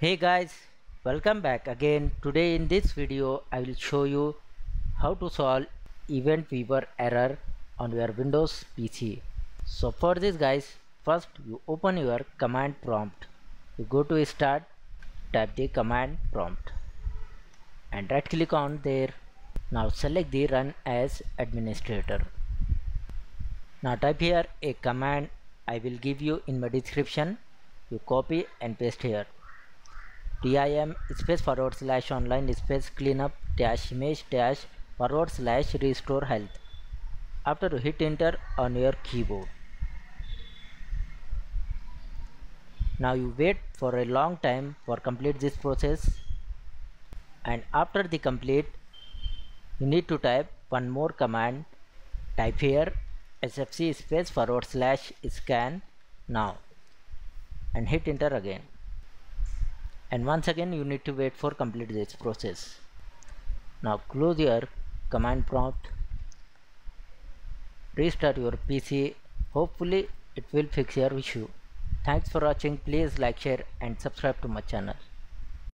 Hey guys, welcome back again. Today in this video I will show you how to solve event viewer error on your Windows PC. So for this guys, first you open your command prompt. You go to start, type the command prompt and right click on there. Now select the run as administrator. Now type here a command I will give you in my description. You copy and paste here DISM space forward slash online space cleanup dash image dash forward slash restore health. After hit enter on your keyboard. Now you wait for a long time for complete this process. And after the complete you need to type one more command. Type here sfc space forward slash scan now. And hit enter again and once again you need to wait for complete this process. Now close your command prompt. Restart your pc hopefully it will fix your issue. Thanks for watching. Please like share and subscribe to my channel